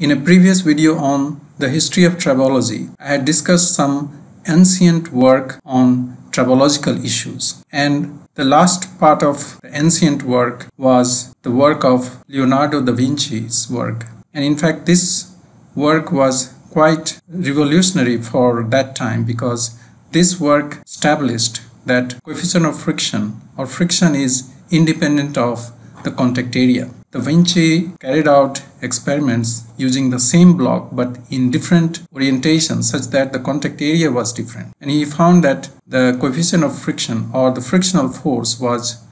In a previous video on the history of tribology, I had discussed some ancient work on tribological issues and the last part of the ancient work was the work of Leonardo da Vinci's work and in fact this work was quite revolutionary for that time because this work established that coefficient of friction or friction is independent of the contact area. Da Vinci carried out experiments using the same block but in different orientations such that the contact area was different. And he found that the coefficient of friction or the frictional force was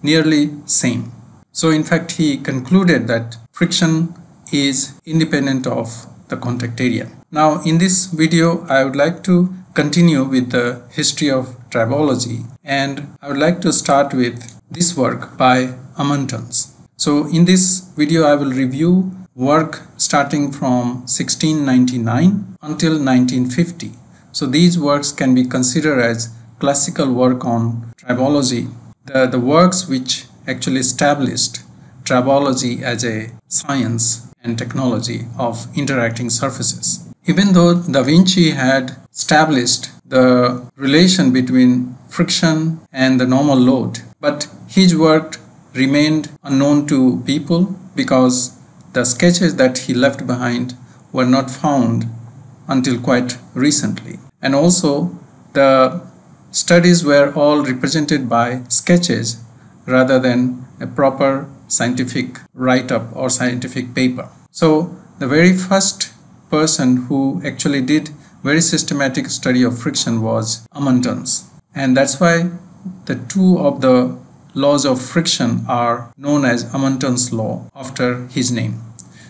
nearly same. So in fact he concluded that friction is independent of the contact area. Now in this video I would like to continue with the history of tribology and I would like to start with this work by Amontons. So in this video I will review work starting from 1699 until 1950. So these works can be considered as classical work on tribology, the, the works which actually established tribology as a science and technology of interacting surfaces. Even though Da Vinci had established the relation between friction and the normal load, but his work remained unknown to people because the sketches that he left behind were not found until quite recently. And also the studies were all represented by sketches rather than a proper scientific write-up or scientific paper. So the very first person who actually did very systematic study of friction was Amontons. And that's why the two of the laws of friction are known as Amonton's law after his name.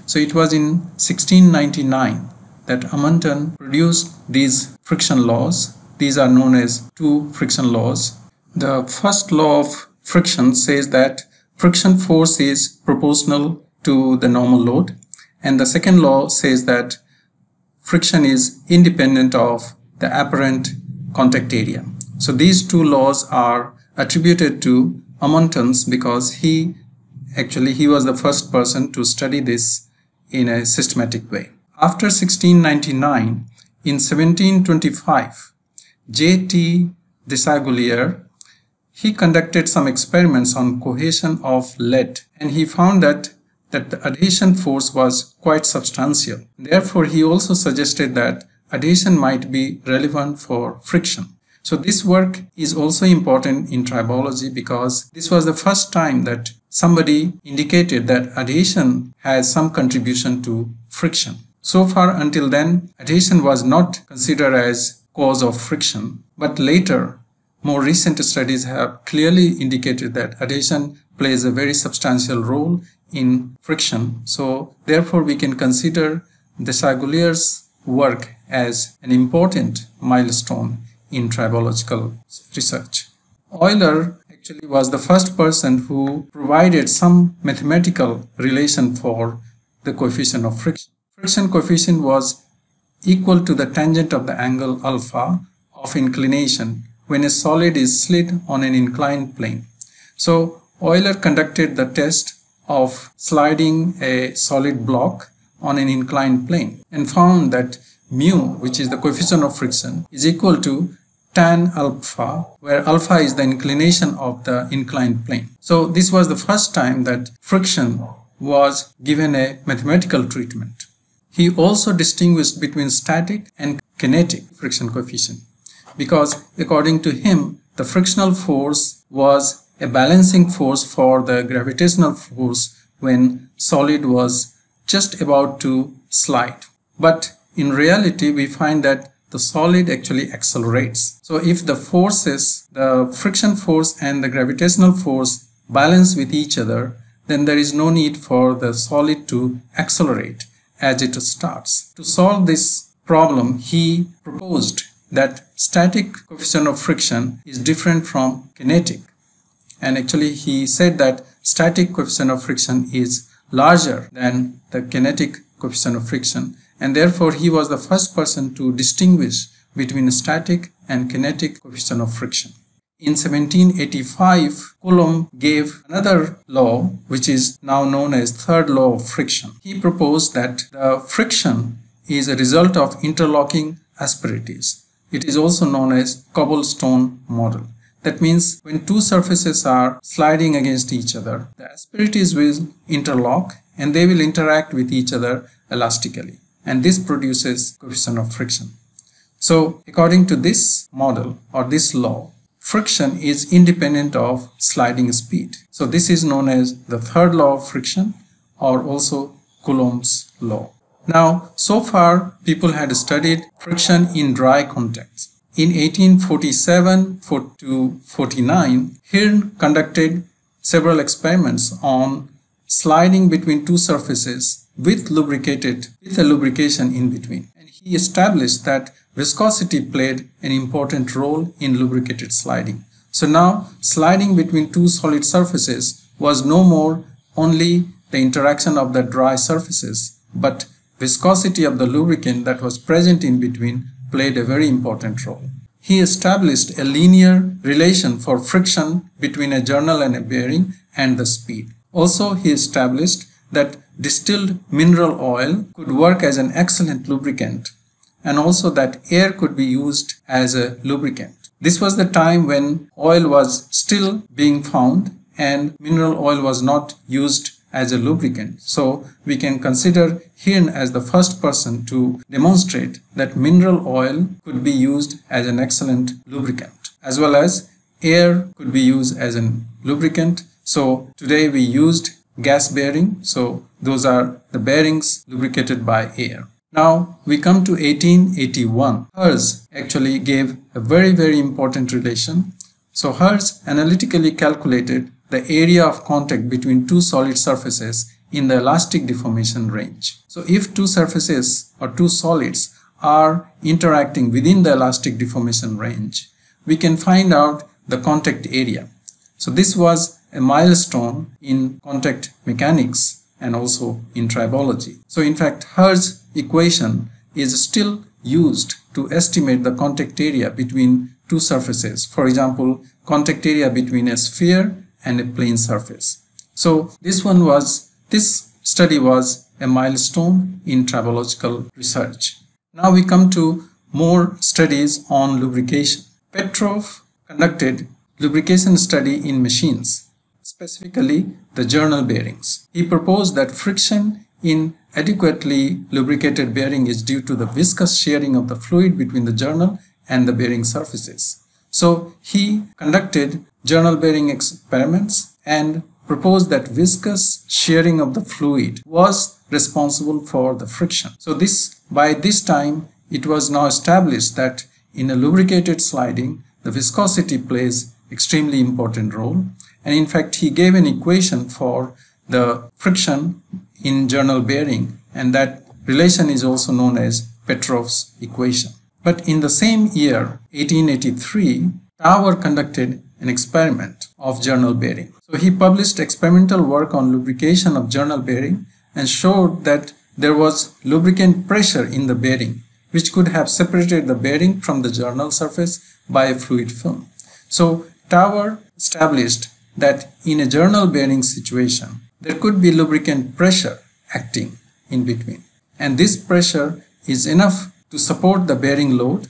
So it was in 1699 that Amundton produced these friction laws. These are known as two friction laws. The first law of friction says that friction force is proportional to the normal load and the second law says that friction is independent of the apparent contact area. So these two laws are attributed to Amontons because he actually he was the first person to study this in a systematic way. After 1699, in 1725, J.T. Desaguliers he conducted some experiments on cohesion of lead and he found that that the adhesion force was quite substantial. Therefore, he also suggested that adhesion might be relevant for friction. So this work is also important in tribology because this was the first time that somebody indicated that adhesion has some contribution to friction. So far until then, adhesion was not considered as cause of friction, but later more recent studies have clearly indicated that adhesion plays a very substantial role in friction. So therefore we can consider Desaguliers' work as an important milestone in tribological research. Euler actually was the first person who provided some mathematical relation for the coefficient of friction. Friction coefficient was equal to the tangent of the angle alpha of inclination when a solid is slid on an inclined plane. So Euler conducted the test of sliding a solid block on an inclined plane and found that mu, which is the coefficient of friction, is equal to tan alpha, where alpha is the inclination of the inclined plane. So this was the first time that friction was given a mathematical treatment. He also distinguished between static and kinetic friction coefficient because according to him, the frictional force was a balancing force for the gravitational force when solid was just about to slide. But in reality, we find that the solid actually accelerates. So if the forces, the friction force and the gravitational force balance with each other, then there is no need for the solid to accelerate as it starts. To solve this problem, he proposed that static coefficient of friction is different from kinetic. And actually he said that static coefficient of friction is larger than the kinetic coefficient of friction and therefore he was the first person to distinguish between static and kinetic coefficient of friction. in 1785, Coulomb gave another law, which is now known as third law of friction. He proposed that the friction is a result of interlocking asperities. It is also known as cobblestone model. That means when two surfaces are sliding against each other, the asperities will interlock and they will interact with each other elastically. And this produces coefficient of friction. So according to this model or this law, friction is independent of sliding speed. So this is known as the third law of friction or also Coulomb's law. Now, so far people had studied friction in dry contacts. In 1847 to 49, Hirn conducted several experiments on sliding between two surfaces with lubricated with a lubrication in between. And he established that viscosity played an important role in lubricated sliding. So now sliding between two solid surfaces was no more only the interaction of the dry surfaces, but viscosity of the lubricant that was present in between played a very important role. He established a linear relation for friction between a journal and a bearing and the speed. Also, he established that distilled mineral oil could work as an excellent lubricant and also that air could be used as a lubricant. This was the time when oil was still being found and mineral oil was not used as a lubricant. So we can consider Hirn as the first person to demonstrate that mineral oil could be used as an excellent lubricant as well as air could be used as a lubricant. So today we used gas bearing. So those are the bearings lubricated by air. Now we come to 1881. Hertz actually gave a very very important relation. So Hertz analytically calculated the area of contact between two solid surfaces in the elastic deformation range. So if two surfaces or two solids are interacting within the elastic deformation range, we can find out the contact area. So this was a milestone in contact mechanics and also in tribology. So in fact, Hertz equation is still used to estimate the contact area between two surfaces. For example, contact area between a sphere and a plane surface. So this one was, this study was a milestone in tribological research. Now we come to more studies on lubrication. Petrov conducted lubrication study in machines, specifically the journal bearings. He proposed that friction in adequately lubricated bearing is due to the viscous shearing of the fluid between the journal and the bearing surfaces. So he conducted journal bearing experiments and proposed that viscous shearing of the fluid was responsible for the friction. So this by this time it was now established that in a lubricated sliding the viscosity plays extremely important role and in fact he gave an equation for the friction in journal bearing and that relation is also known as Petrov's equation. But in the same year 1883 Tower conducted an experiment of journal bearing. So he published experimental work on lubrication of journal bearing and showed that there was lubricant pressure in the bearing which could have separated the bearing from the journal surface by a fluid film. So Tower established that in a journal bearing situation there could be lubricant pressure acting in between and this pressure is enough to support the bearing load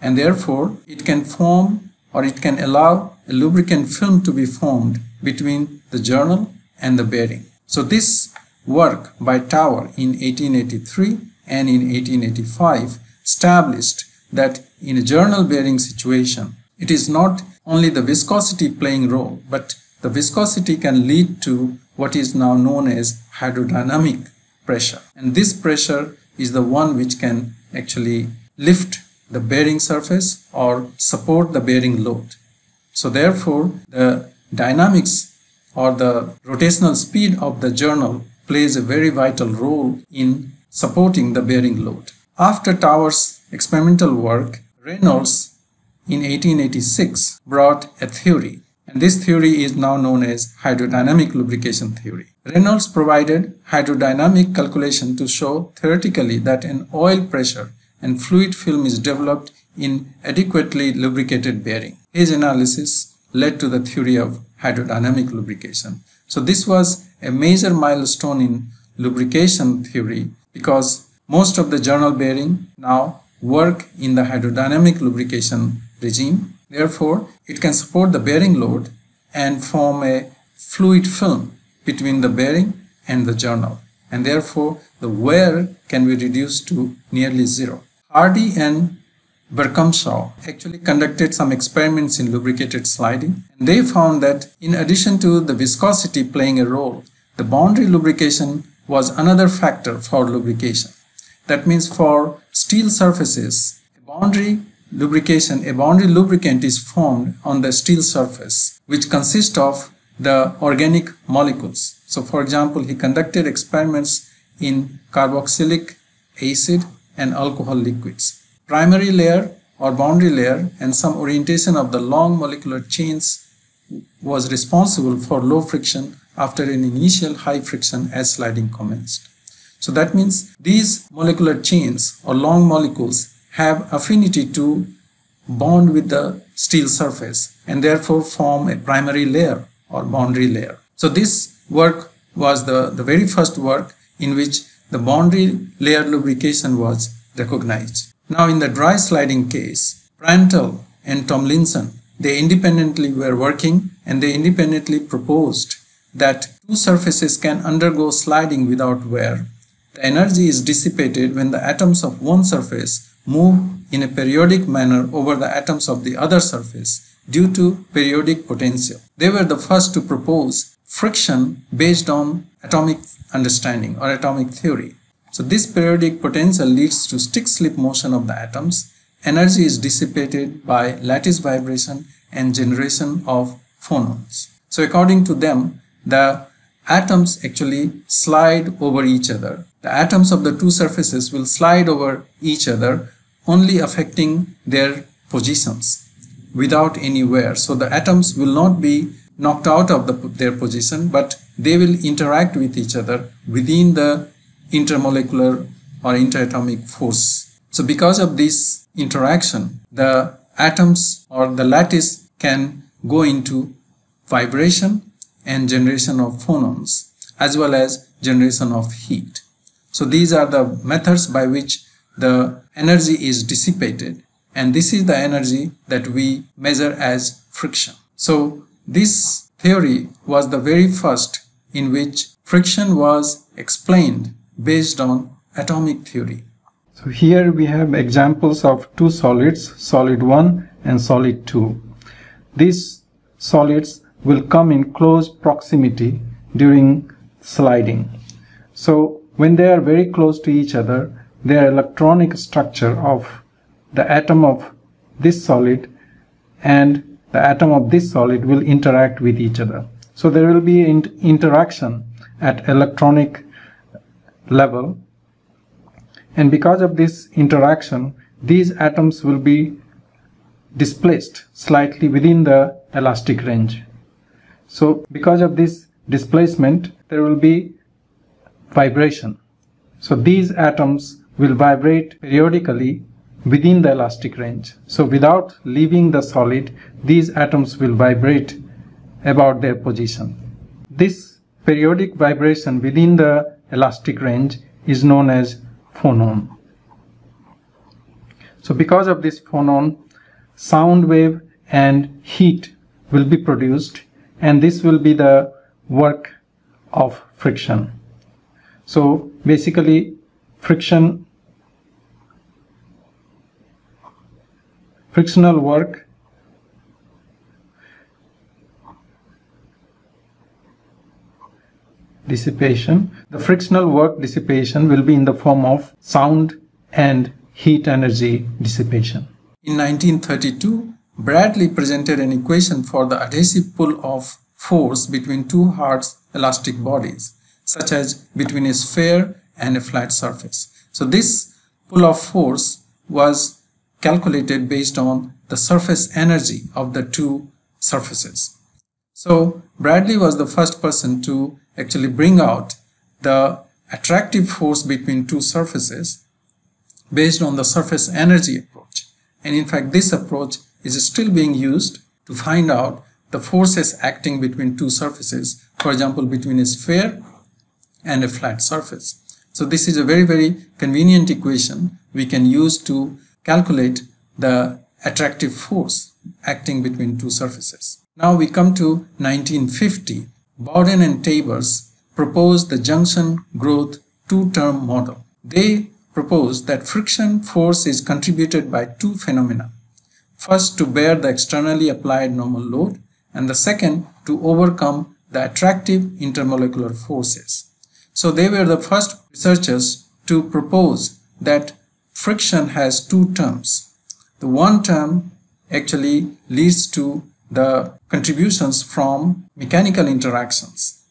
and therefore it can form or it can allow a lubricant film to be formed between the journal and the bearing. So this work by Tower in 1883 and in 1885 established that in a journal bearing situation, it is not only the viscosity playing role, but the viscosity can lead to what is now known as hydrodynamic pressure. And this pressure is the one which can actually lift the bearing surface or support the bearing load. So therefore, the dynamics or the rotational speed of the journal plays a very vital role in supporting the bearing load. After Tower's experimental work, Reynolds in 1886 brought a theory and this theory is now known as hydrodynamic lubrication theory. Reynolds provided hydrodynamic calculation to show theoretically that an oil pressure and fluid film is developed in adequately lubricated bearing. His analysis led to the theory of hydrodynamic lubrication. So this was a major milestone in lubrication theory because most of the journal bearing now work in the hydrodynamic lubrication regime. Therefore, it can support the bearing load and form a fluid film between the bearing and the journal and therefore the wear can be reduced to nearly zero. Hardy and Bircumshaw actually conducted some experiments in lubricated sliding and they found that in addition to the viscosity playing a role, the boundary lubrication was another factor for lubrication. That means for steel surfaces, boundary lubrication, a boundary lubricant is formed on the steel surface which consists of the organic molecules. So for example, he conducted experiments in carboxylic acid and alcohol liquids primary layer or boundary layer and some orientation of the long molecular chains was responsible for low friction after an initial high friction as sliding commenced. So that means these molecular chains or long molecules have affinity to bond with the steel surface and therefore form a primary layer or boundary layer. So this work was the, the very first work in which the boundary layer lubrication was recognized. Now in the dry sliding case, Prandtl and Tomlinson, they independently were working and they independently proposed that two surfaces can undergo sliding without wear. The energy is dissipated when the atoms of one surface move in a periodic manner over the atoms of the other surface due to periodic potential. They were the first to propose friction based on atomic understanding or atomic theory. So this periodic potential leads to stick-slip motion of the atoms. Energy is dissipated by lattice vibration and generation of phonons. So according to them, the atoms actually slide over each other. The atoms of the two surfaces will slide over each other only affecting their positions without any wear. So the atoms will not be knocked out of the, their position, but they will interact with each other within the intermolecular or interatomic force. So because of this interaction, the atoms or the lattice can go into vibration and generation of phonons as well as generation of heat. So these are the methods by which the energy is dissipated and this is the energy that we measure as friction. So this theory was the very first in which friction was explained based on atomic theory. So here we have examples of two solids, solid 1 and solid 2. These solids will come in close proximity during sliding. So when they are very close to each other, their electronic structure of the atom of this solid and the atom of this solid will interact with each other. So there will be an interaction at electronic level and because of this interaction these atoms will be displaced slightly within the elastic range. So because of this displacement there will be vibration. So these atoms will vibrate periodically within the elastic range. So without leaving the solid these atoms will vibrate about their position. This periodic vibration within the elastic range is known as phonon. So because of this phonon, sound wave and heat will be produced and this will be the work of friction. So basically friction frictional work dissipation, the frictional work dissipation will be in the form of sound and heat energy dissipation. In 1932, Bradley presented an equation for the adhesive pull of force between two hard elastic bodies, such as between a sphere and a flat surface. So this pull of force was calculated based on the surface energy of the two surfaces. So Bradley was the first person to actually bring out the attractive force between two surfaces based on the surface energy approach. And in fact, this approach is still being used to find out the forces acting between two surfaces, for example, between a sphere and a flat surface. So this is a very, very convenient equation we can use to calculate the attractive force acting between two surfaces. Now we come to 1950. Bowden and Tabor's proposed the junction growth two-term model. They proposed that friction force is contributed by two phenomena. First, to bear the externally applied normal load, and the second, to overcome the attractive intermolecular forces. So they were the first researchers to propose that friction has two terms. The one term actually leads to the contributions from mechanical interactions.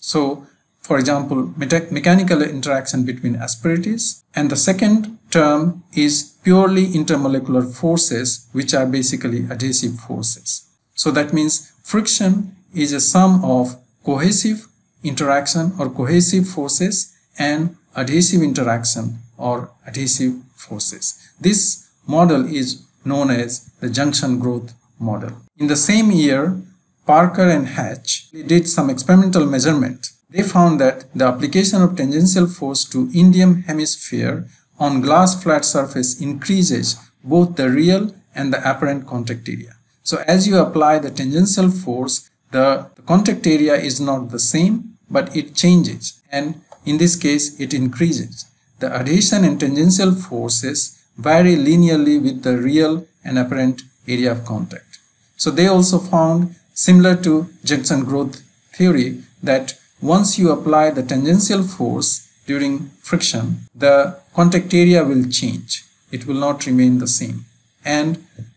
So, for example, mechanical interaction between asperities and the second term is purely intermolecular forces which are basically adhesive forces. So that means friction is a sum of cohesive interaction or cohesive forces and adhesive interaction or adhesive forces. This model is known as the junction growth model. In the same year, Parker and Hatch did some experimental measurement. They found that the application of tangential force to indium hemisphere on glass flat surface increases both the real and the apparent contact area. So as you apply the tangential force, the, the contact area is not the same, but it changes. And in this case, it increases. The adhesion and tangential forces vary linearly with the real and apparent area of contact. So they also found, similar to junction growth theory, that once you apply the tangential force during friction, the contact area will change. It will not remain the same. And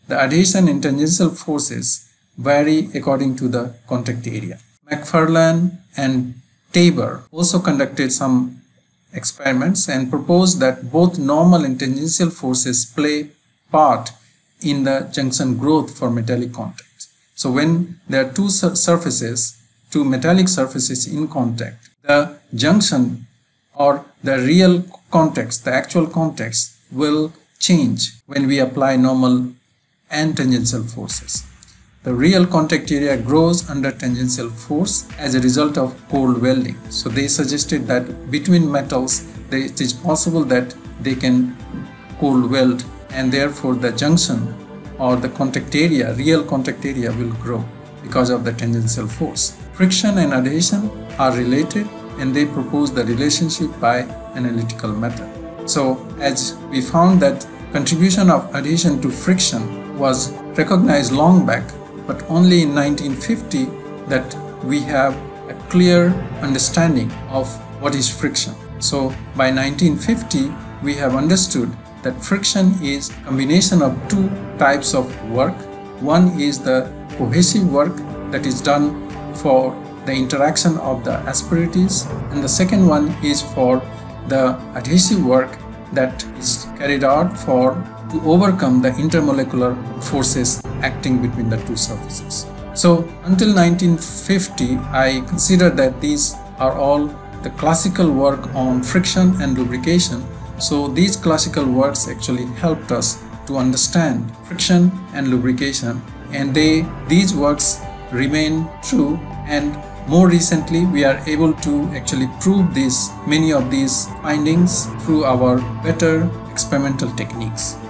the adhesion and tangential forces vary according to the contact area. McFarlane and Tabor also conducted some experiments and proposed that both normal and tangential forces play part in the junction growth for metallic contact. So when there are two surfaces, two metallic surfaces in contact, the junction or the real context, the actual context will change when we apply normal and tangential forces. The real contact area grows under tangential force as a result of cold welding. So they suggested that between metals, it is possible that they can cold weld and therefore the junction or the contact area, real contact area will grow because of the tangential force. Friction and adhesion are related and they propose the relationship by analytical method. So as we found that contribution of adhesion to friction was recognized long back but only in 1950 that we have a clear understanding of what is friction. So by 1950 we have understood that friction is combination of two types of work. One is the cohesive work that is done for the interaction of the asperities and the second one is for the adhesive work that is carried out for to overcome the intermolecular forces acting between the two surfaces. So until 1950, I consider that these are all the classical work on friction and lubrication. So these classical works actually helped us to understand friction and lubrication and they these works remain true and more recently we are able to actually prove these many of these findings through our better experimental techniques.